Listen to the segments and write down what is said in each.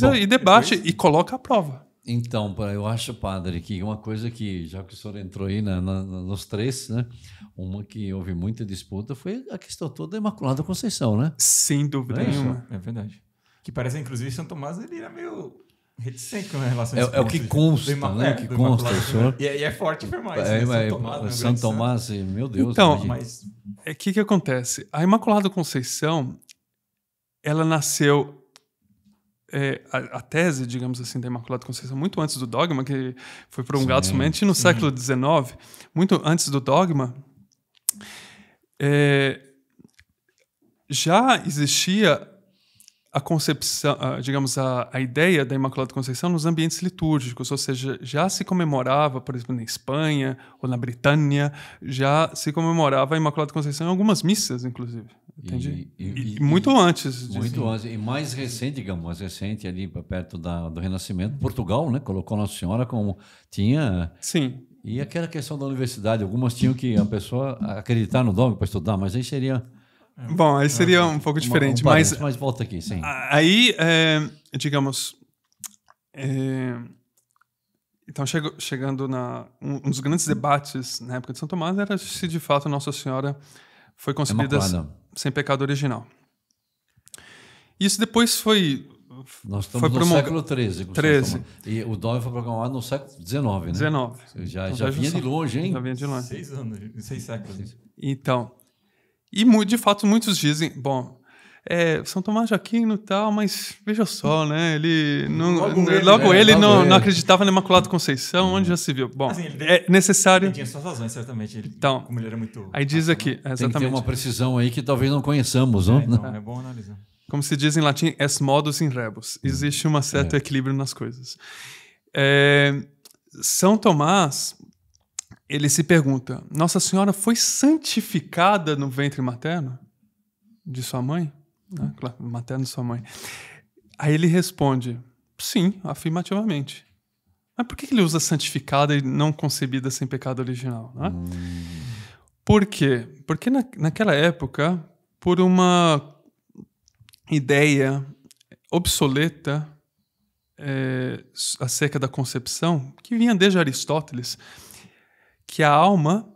Bom, e debate depois... e coloca à prova. Então, eu acho, padre, que uma coisa que, já que o senhor entrou aí na, na, nos três, né? Uma que houve muita disputa foi a questão toda da Imaculada Conceição, né? Sem dúvida é nenhuma. É verdade. Que parece, inclusive, São Tomás ele era meio reticente com relação a É, é o que consta, do, né? É, que consta, o senhor... E, e, é forte afirmar isso, é, né? São Tomás, né? São Tomás meu Deus. Então, mas... o é, que que acontece? A Imaculada Conceição, ela nasceu é, a, a, tese, digamos assim, da Imaculada Conceição, muito antes do dogma, que foi promulgado sim, somente no sim. século XIX, muito antes do dogma, é, já existia a concepção, digamos, a, a ideia da Imaculada Conceição nos ambientes litúrgicos, ou seja, já se comemorava, por exemplo, na Espanha ou na Britânia, já se comemorava a Imaculada Conceição em algumas missas, inclusive. Entendi. E, e, e muito antes. Disso. Muito antes. E mais recente, digamos, mais recente, ali perto da, do Renascimento, Portugal, né? Colocou Nossa Senhora como tinha. Sim. E aquela questão da universidade, algumas tinham que a pessoa acreditar no dogma para estudar, mas aí seria. Bom, aí seria um pouco diferente. Uma, um mas, mas volta aqui, sim. Aí, é, digamos. É, então, chego, chegando na. Um, um dos grandes debates na época de São Tomás era se de fato Nossa Senhora foi concebida sem pecado original. Isso depois foi. Nós estamos foi no século XIII. 13. E o dogma foi proclamado no século XIX, né? 19. Já, então, já vinha de longe, hein? Já vinha de longe. Seis anos, seis séculos. Então. E de fato muitos dizem, bom, é, São Tomás de Aquino e tal, mas veja só, né? Ele não, logo ele, logo ele, logo não, ele. não, acreditava na Imaculada Conceição, onde já se viu. Bom, assim, é necessário. Ele tinha suas razões, certamente. Ele, então, como ele era muito. Aí diz aqui, exatamente. Tem que ter uma precisão aí que talvez não conheçamos, é, não? Então, é bom analisar. Como se diz em latim, es modus in rebus. Existe um certo é. equilíbrio nas coisas. É, São Tomás, ele se pergunta: Nossa Senhora foi santificada no ventre materno de sua mãe? né? claro, materno de sua mãe. Aí ele responde, sim, afirmativamente. Mas por que ele usa santificada e não concebida sem pecado original? Né? Hum. Por quê? Porque na, naquela época, por uma ideia obsoleta é, acerca da concepção, que vinha desde Aristóteles, que a alma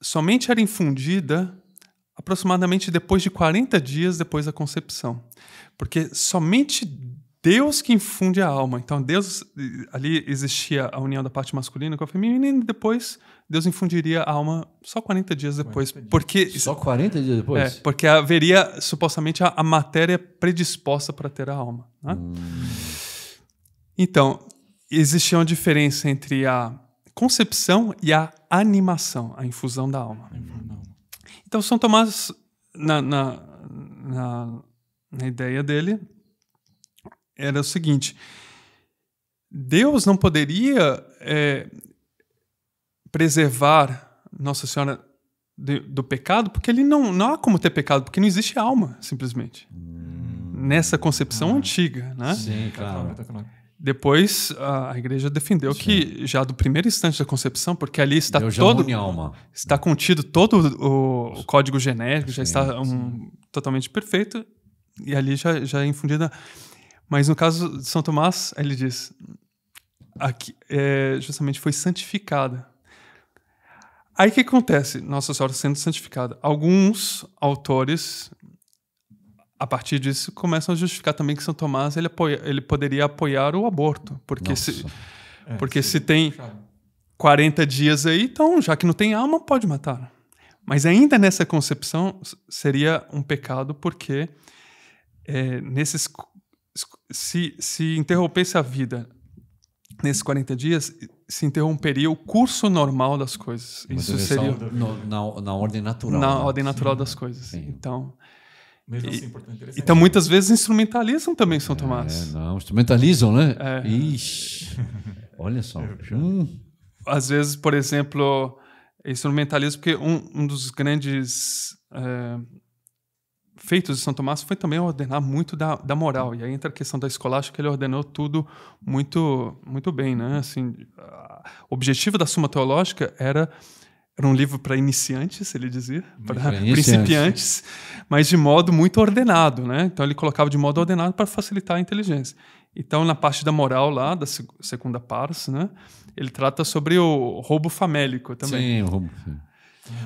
somente era infundida aproximadamente depois de 40 dias depois da concepção. Porque somente Deus que infunde a alma. Então, Deus, ali existia a união da parte masculina com a feminina, e depois Deus infundiria a alma só 40 dias depois. 40 dias. Porque, só 40 dias depois? É, porque haveria supostamente a, a matéria predisposta para ter a alma. Né? Hum. Então, existia uma diferença entre a concepção e a animação, a infusão da alma. Então, São Tomás, na, na, na, na ideia dele, era o seguinte: Deus não poderia é, preservar Nossa Senhora de, do pecado, porque ele não, não há como ter pecado, porque não existe alma, simplesmente. Hum. Nessa concepção ah. antiga, né? Sim, claro. Depois a, igreja defendeu Sim. que já do primeiro instante da concepção, porque ali está Deus todo está contido todo o, o código genético, já está um, totalmente perfeito e ali já já é infundida. Mas no caso de São Tomás, ele diz aqui é, justamente foi santificada. Aí o que acontece? Nossa Senhora sendo santificada. Alguns autores a partir disso começam a justificar também que São Tomás ele, apoia, ele poderia apoiar o aborto, porque Nossa. se é, porque sim, se tem 40 dias aí, então já que não tem alma pode matar. Mas ainda nessa concepção seria um pecado porque é, nesses se, se interrompesse a vida nesses 40 dias, se interromperia o curso normal das coisas. Isso seria no, na, na ordem natural. Na né? ordem natural Sim. das coisas. Sim. Então, mesmo assim, importante. Então, muitas vezes instrumentalizam também São Tomás. É, não, instrumentalizam, né? É. Ixi, olha só. Hum. Às vezes, por exemplo, instrumentalismo, porque um, um dos grandes é, feitos de São Tomás foi também ordenar muito da, da moral. E aí entra a questão da escolástica, ele ordenou tudo muito, muito bem, né? Assim, o objetivo da Suma Teológica era Era um livro para iniciantes, ele dizia, para principiantes, mas de modo muito ordenado, né? Então ele colocava de modo ordenado para facilitar a inteligência. Então na parte da moral lá, da seg- segunda parte, né? Ele trata sobre o roubo famélico também. Sim, roubo.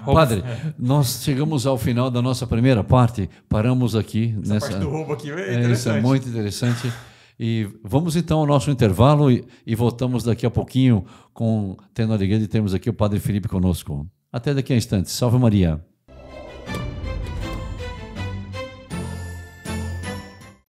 Roubo- Padre, nós chegamos ao final da nossa primeira parte, paramos aqui Essa nessa. parte do roubo aqui é É, isso interessante. é muito interessante. E vamos então ao nosso intervalo e, e voltamos daqui a pouquinho com tendo a alegria de termos aqui o Padre Felipe conosco. Até daqui a instantes. Salve Maria.